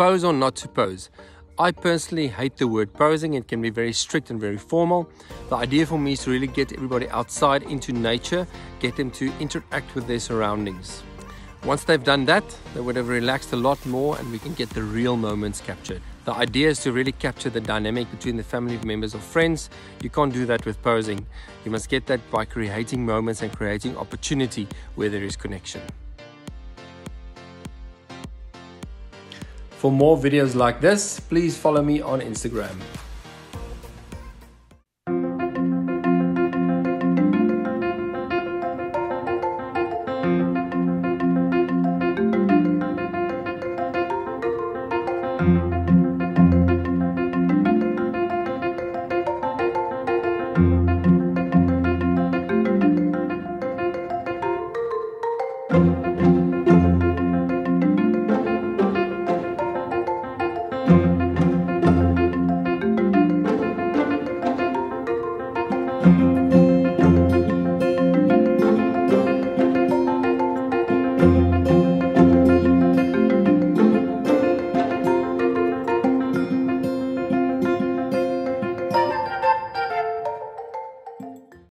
pose or not to pose. I personally hate the word posing. It can be very strict and very formal. The idea for me is to really get everybody outside into nature, get them to interact with their surroundings. Once they've done that, they would have relaxed a lot more and we can get the real moments captured. The idea is to really capture the dynamic between the family members or friends. You can't do that with posing. You must get that by creating moments and creating opportunity where there is connection. For more videos like this, please follow me on Instagram.